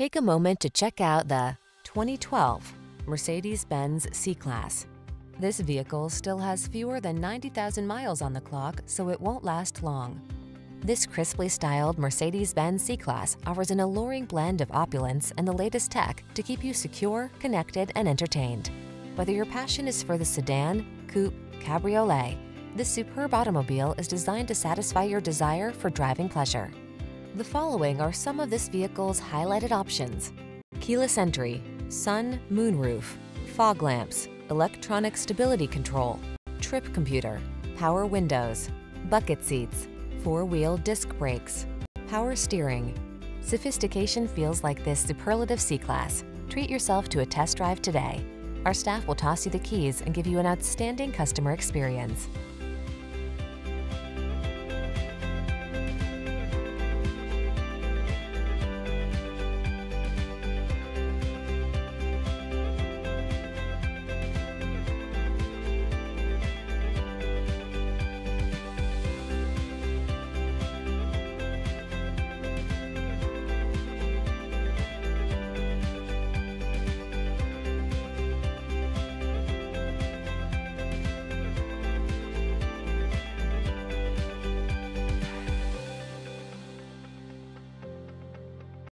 Take a moment to check out the 2012 Mercedes-Benz C-Class. This vehicle still has fewer than 90,000 miles on the clock, so it won't last long. This crisply styled Mercedes-Benz C-Class offers an alluring blend of opulence and the latest tech to keep you secure, connected, and entertained. Whether your passion is for the sedan, coupe, cabriolet, this superb automobile is designed to satisfy your desire for driving pleasure. The following are some of this vehicle's highlighted options. Keyless entry, sun, moonroof, fog lamps, electronic stability control, trip computer, power windows, bucket seats, four-wheel disc brakes, power steering. Sophistication feels like this superlative C-Class. Treat yourself to a test drive today. Our staff will toss you the keys and give you an outstanding customer experience.